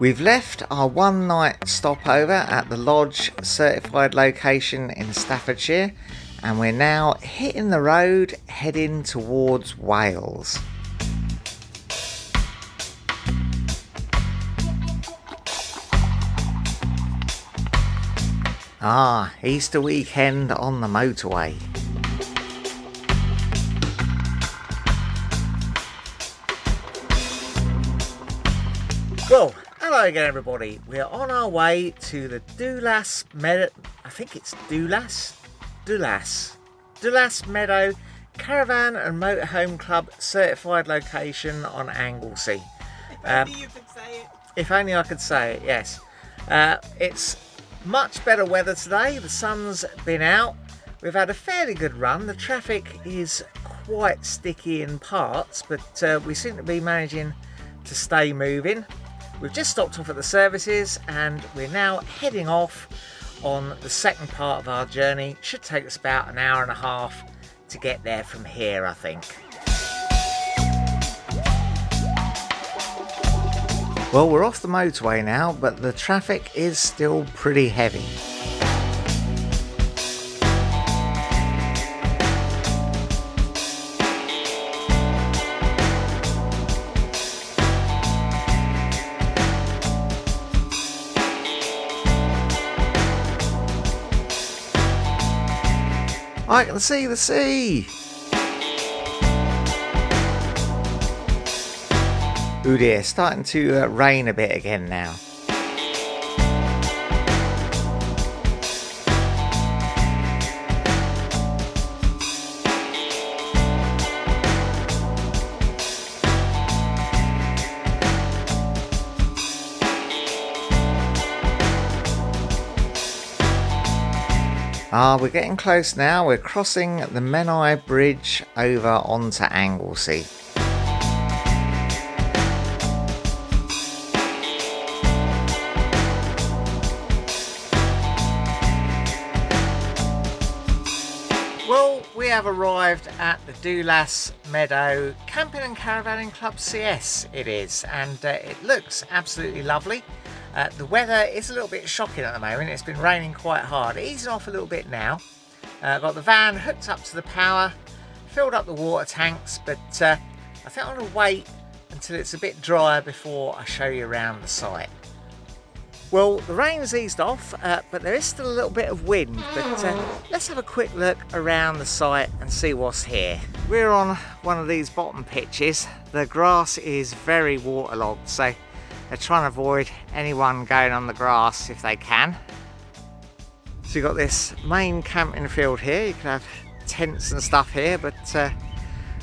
We've left our one night stopover at the Lodge certified location in Staffordshire and we're now hitting the road heading towards Wales. Ah, Easter weekend on the motorway. Hello again everybody. We're on our way to the Dulas Meadow, I think it's Dulas? Dulas. Dulas Meadow Caravan and Motorhome Club certified location on Anglesey. If um, only you could say it. If only I could say it, yes. Uh, it's much better weather today. The sun's been out. We've had a fairly good run. The traffic is quite sticky in parts, but uh, we seem to be managing to stay moving. We've just stopped off at the services and we're now heading off on the second part of our journey. Should take us about an hour and a half to get there from here, I think. Well, we're off the motorway now, but the traffic is still pretty heavy. I can see the sea! Ooh dear, starting to uh, rain a bit again now. Ah, we're getting close now. We're crossing the Menai Bridge over onto Anglesey. Well, we have arrived at the Dulas Meadow Camping and Caravanning Club CS it is and uh, it looks absolutely lovely. Uh, the weather is a little bit shocking at the moment, it's been raining quite hard, easing off a little bit now. Uh, got the van hooked up to the power, filled up the water tanks but uh, I think I'm going to wait until it's a bit drier before I show you around the site. Well, the rain's eased off, uh, but there is still a little bit of wind. But uh, let's have a quick look around the site and see what's here. We're on one of these bottom pitches. The grass is very waterlogged, so they're trying to avoid anyone going on the grass if they can. So you've got this main camping field here. You can have tents and stuff here, but uh,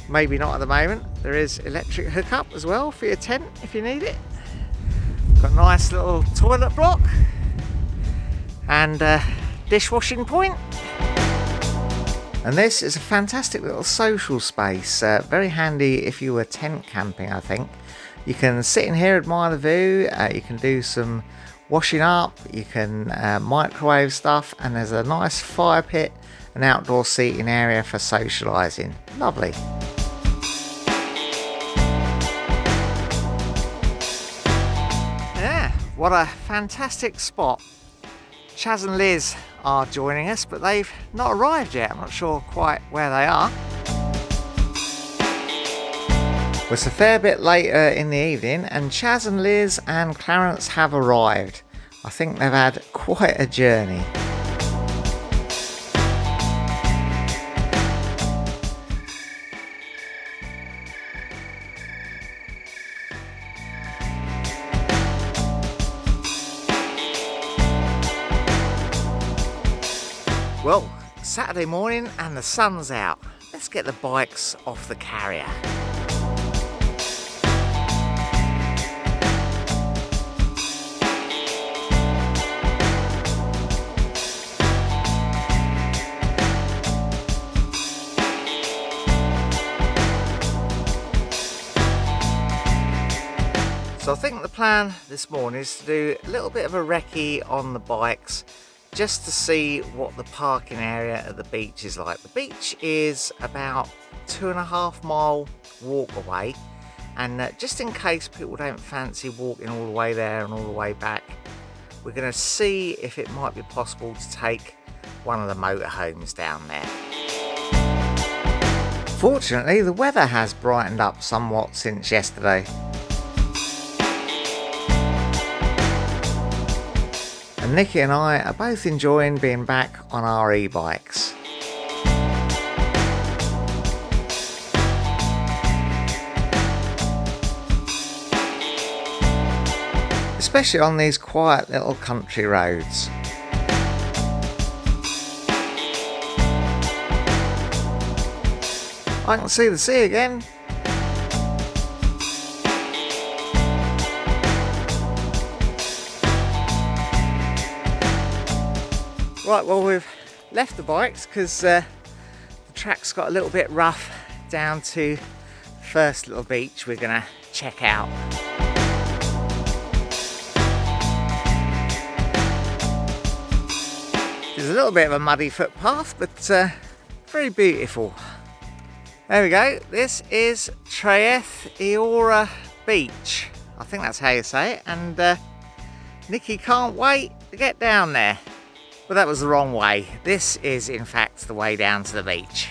maybe not at the moment. There is electric hookup as well for your tent if you need it. Got a nice little toilet block and a dishwashing point. And this is a fantastic little social space, uh, very handy if you were tent camping I think. You can sit in here, admire the view, uh, you can do some washing up, you can uh, microwave stuff and there's a nice fire pit and outdoor seating area for socialising. Lovely. Yeah, What a fantastic spot. Chaz and Liz are joining us, but they've not arrived yet. I'm not sure quite where they are. It's a fair bit later in the evening, and Chaz and Liz and Clarence have arrived. I think they've had quite a journey. Well, Saturday morning and the sun's out. Let's get the bikes off the carrier. Plan this morning is to do a little bit of a recce on the bikes just to see what the parking area at the beach is like. The beach is about two and a half mile walk away And uh, just in case people don't fancy walking all the way there and all the way back, we're going to see if it might be possible to take one of the motorhomes down there. Fortunately, the weather has brightened up somewhat since yesterday. And Nikki and I are both enjoying being back on our e-bikes. especially on these quiet little country roads. I can see the sea again. Right, well we've left the bikes because uh, the track's got a little bit rough down to first little beach we're to check out. There's a little bit of a muddy footpath, but uh, very beautiful. There we go. This is Traeth Eora Beach. I think that's how you say it. And uh, Nikki can't wait to get down there. But that was the wrong way. This is in fact the way down to the beach.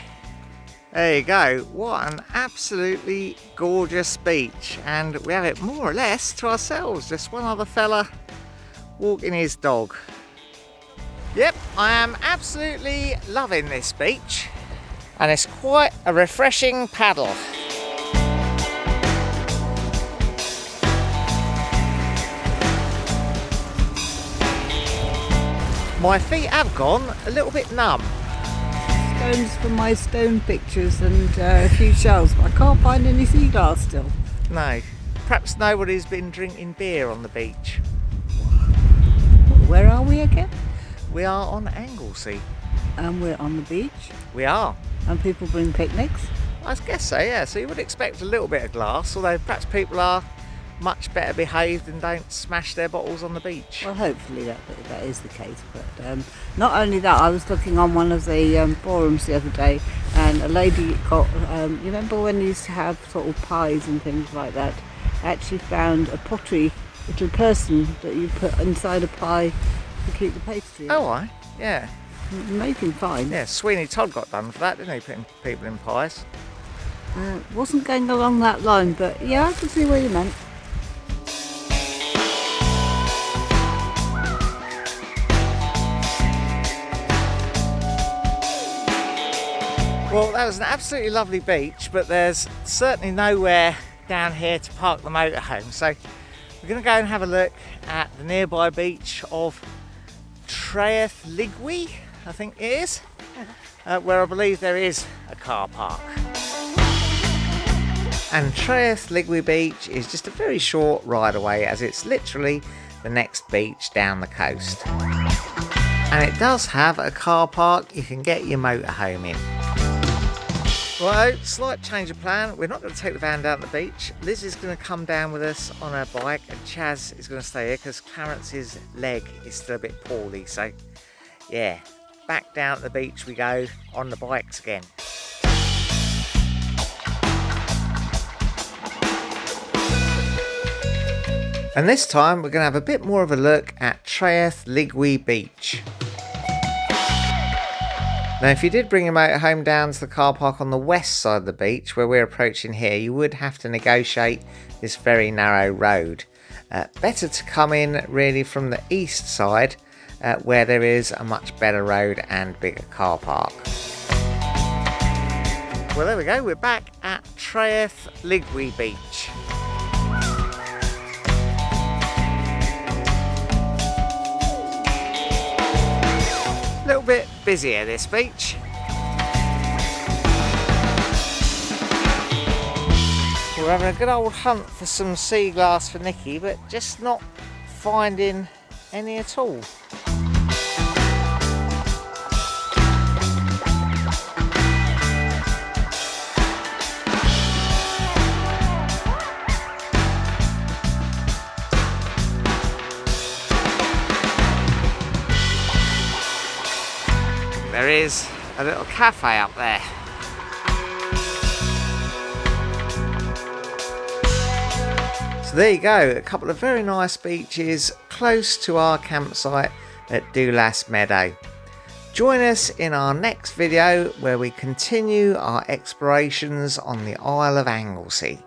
There you go. What an absolutely gorgeous beach. And we have it more or less to ourselves. Just one other fella walking his dog. Yep, I am absolutely loving this beach. And it's quite a refreshing paddle. My feet have gone a little bit numb. Stones for my stone pictures and uh, a few shells, but I can't find any sea glass still. No, perhaps nobody's been drinking beer on the beach. Where are we again? We are on Anglesey. And we're on the beach. We are. And people bring picnics. I guess so, yeah. So you would expect a little bit of glass, although perhaps people are much better behaved and don't smash their bottles on the beach. Well, hopefully that that is the case. But um, not only that, I was looking on one of the um, forums the other day, and a lady got. Um, you remember when you used to have sort of pies and things like that? Actually, found a pottery little person that you put inside a pie to keep the pastry. Oh, I yeah. Amazing find. Yeah, Sweeney Todd got done for that, didn't he? Putting people in pies. Uh, wasn't going along that line, but yeah, I can see where you meant. Well, that was an absolutely lovely beach, but there's certainly nowhere down here to park the motorhome. So we're going to go and have a look at the nearby beach of Traeth Lligwy, I think it is, uh, where I believe there is a car park. And Traeth Lligwy Beach is just a very short ride away as it's literally the next beach down the coast. And it does have a car park you can get your motorhome in. Right, slight change of plan. We're not going to take the van down the beach. Liz is going to come down with us on her bike, and Chaz is going to stay here because Clarence's leg is still a bit poorly. So, yeah, back down the beach we go on the bikes again. And this time we're going to have a bit more of a look at Traeth Lligwy Beach. Now, if you did bring your motorhome down to the car park on the west side of the beach, where we're approaching here, you would have to negotiate this very narrow road. Uh, better to come in really from the east side, uh, where there is a much better road and bigger car park. Well, there we go, we're back at Traeth Lligwy Beach. Busier this beach. We're having a good old hunt for some sea glass for Nikki, but just not finding any at all. Is a little cafe up there. So there you go, a couple of very nice beaches close to our campsite at Dulas Meadow. Join us in our next video where we continue our explorations on the Isle of Anglesey.